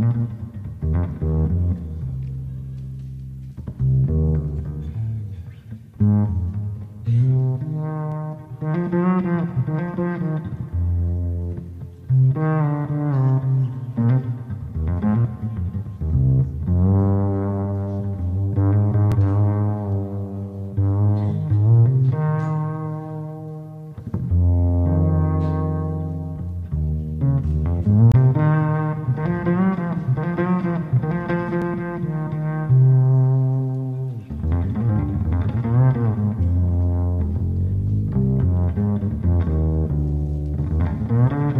Mm-hmm. Música